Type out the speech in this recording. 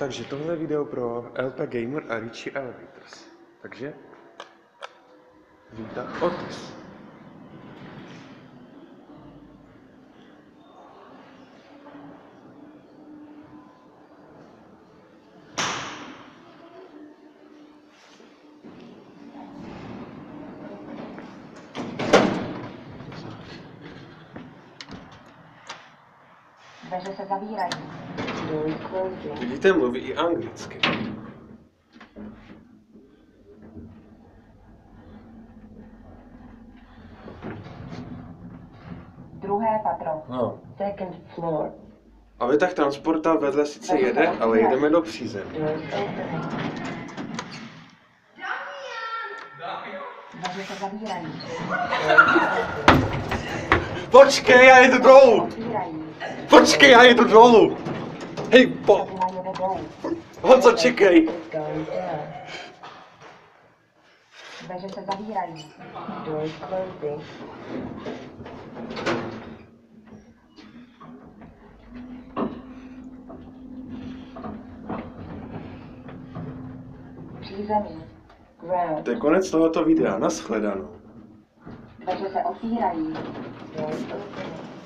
Takže tohle video pro LP Gamer a Richie Elevators. Takže vítá Otis. Dveře se zavírají. Vidíte, mluví i anglicky. Druhé patro. No. Second floor. A vytah transporta vedle sice jede, ale jedeme do přízemí. Doors opening. Dveře se zavírají. Počkej, já jedu dolů! Otvírají. Počkej, já jedu dolů! Hej, po... Honzo, čekej! Dveře se zavírají. Doors closing. Přízemí. Ground. To je konec tohoto videa, nashledanou. Dveře se otvírají. Doors opening.